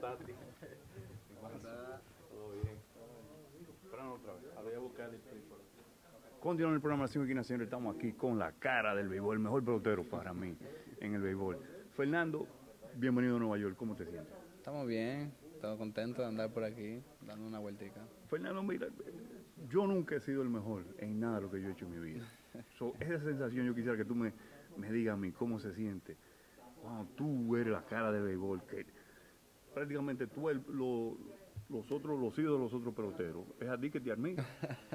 Tati. Todo bien. Espérame otra vez. A ver, a buscar el trípode. Continuando el programa señores, estamos aquí con la cara del béisbol, el mejor pelotero para mí en el béisbol. Fernando, bienvenido a Nueva York, ¿cómo te sientes? Estamos bien, estamos contentos de andar por aquí, dando una vueltica. Fernando, mira, yo nunca he sido el mejor en nada de lo que yo he hecho en mi vida. So, esa sensación yo quisiera que tú me, me digas a mí cómo se siente cuando tú eres la cara del béisbol, que prácticamente tú eres lo, los otros, los hijos de los otros peloteros, es a ti que te admira.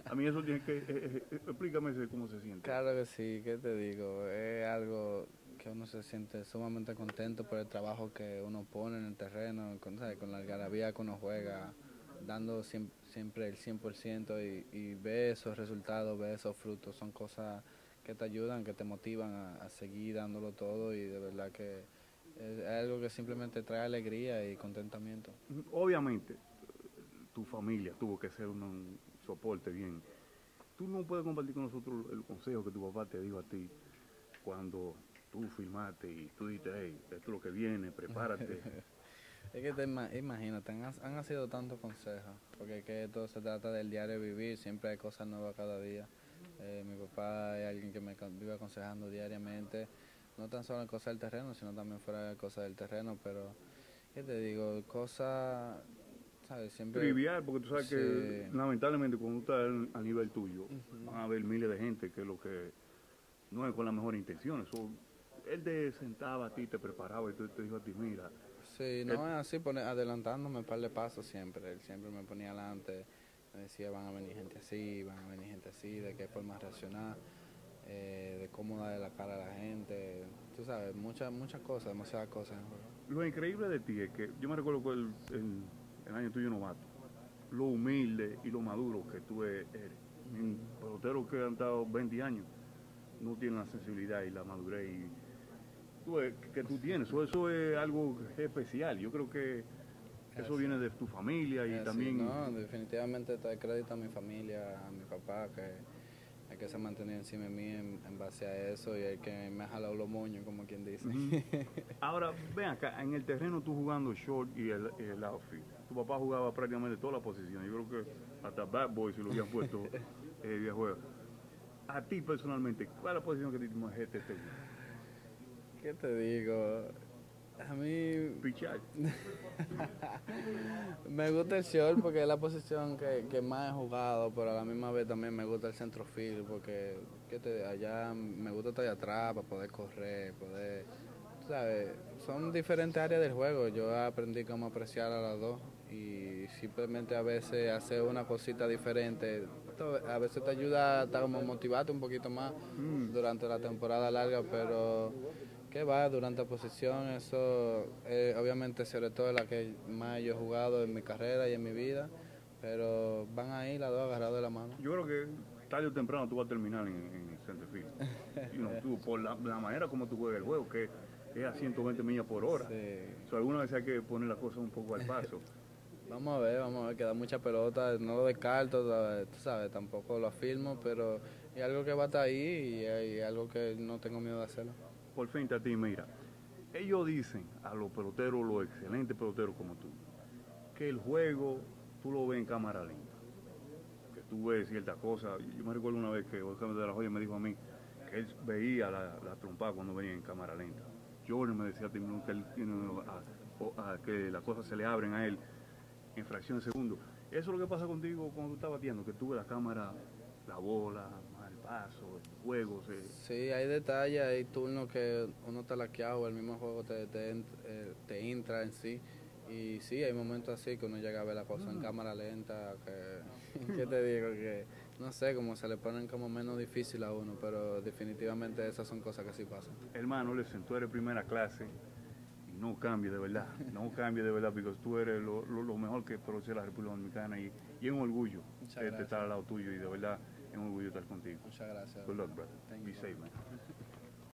A mí eso tiene que, eh, eh, eh, explícame cómo se siente. Claro que sí, ¿qué te digo? Es algo que uno se siente sumamente contento por el trabajo que uno pone en el terreno, con, con la algarabía que uno juega, dando siem- siempre el 100% y, y ve esos resultados, ve esos frutos, son cosas que te ayudan, que te motivan a seguir dándolo todo y de verdad que es algo que simplemente trae alegría y contentamiento. Obviamente, tu familia tuvo que ser un, un soporte bien. Tú no puedes compartir con nosotros el consejo que tu papá te dijo a ti cuando tú filmaste y tú dijiste, hey, esto es lo que viene, prepárate. Es que te ima- imagínate, han, han sido tantos consejos, porque es que todo se trata del diario vivir, siempre hay cosas nuevas cada día. Eh, mi papá es alguien que me vive aconsejando diariamente, no tan solo en cosas del terreno, sino también fuera de cosas del terreno, pero, ¿qué te digo? Cosas, ¿sabes? Siempre... Trivial, porque tú sabes que lamentablemente cuando tú estás a nivel tuyo, van a haber miles de gente que lo que no es con las mejores intenciones. So, él te sentaba a ti, te preparaba y tú te dijo a ti, mira, Sí, no es así, pone, adelantándome un par de pasos siempre. Él siempre me ponía adelante, me decía van a venir gente así, van a venir gente así, de qué forma reaccionar, eh, de cómo darle la cara a la gente. Tú sabes, muchas muchas cosas, demasiadas cosas. Lo increíble de ti es que yo me recuerdo que el, el- el año tuyo novato, lo humilde y lo maduro que tú e- eres. Un pelotero que han estado 20 años no tiene la sensibilidad y la madurez y tú, que tú tienes. So, eso es algo especial. Yo creo que eso viene de tu familia y Eh, sí, también... no, definitivamente te doy crédito a mi familia, a mi papá, que el que se ha mantenido encima de mí en, en base a eso y el que me ha jalado los moños, como quien dice. Ahora, ven acá, en el terreno tú jugando short y el, el outfield. Tu papá jugaba prácticamente todas las posiciones. Yo creo que hasta Bad Boy se lo habían puesto eh, videojuegos. A ti personalmente, ¿cuál es la posición que te más te, te gusta? ¿Qué te digo? A mí Pichar. Me gusta el short porque es la posición que, que más he jugado, pero a la misma vez también me gusta el centrofield porque ¿qué te, allá me gusta estar atrás para poder correr, poder, ¿sabes? Son diferentes áreas del juego. Yo aprendí cómo apreciar a las dos y simplemente a veces hacer una cosita diferente, a veces te ayuda hasta como motivarte un poquito más Mm. durante la temporada larga, pero que va durante la posición, eso eh, obviamente sobre todo la que más yo he jugado en mi carrera y en mi vida, pero van ahí las dos agarradas de la mano. Yo creo que tarde o temprano tú vas a terminar en, en el center field. You know, tú, por la, la manera como tú juegas el juego, que es a 120 millas por hora. Sí. So, algunas veces hay que poner las cosas un poco al paso. Vamos a ver, vamos a ver, queda mucha pelota, no lo descarto, tú sabes, tampoco lo afirmo, pero es algo que va a estar ahí y algo que no tengo miedo de hacerlo. por fin a ti, mira, ellos dicen a los peloteros, los excelentes peloteros como tú, que el juego tú lo ves en cámara lenta, que tú ves ciertas cosas. Yo me recuerdo una vez que Oscar de la Joya me dijo a mí que él veía la, la trompada cuando venía en cámara lenta. Jordan me decía que, él a- a que las cosas se le abren a él en fracción de segundo. Eso es lo que pasa contigo cuando tú estás batiendo, que tú ves la cámara, la bola, el paso, el juego, se, Sí, hay detalles, hay turnos que uno está laqueado, el mismo juego te, te, eh, te entra en sí. Y sí, hay momentos así que uno llega a ver la cosa en cámara lenta, que, ¿qué te digo? Que no sé, como se le ponen como menos difícil a uno, pero definitivamente esas son cosas que sí pasan. hermano, listen, tú eres primera clase y no cambie de verdad, no cambie de verdad, porque tú eres lo, lo- lo mejor que produce la República Dominicana y, y es un orgullo Muchas este, estar al lado tuyo y de verdad un orgullo estar contigo. Muchas gracias. Good luck, brother. Thank Be you. safe, man.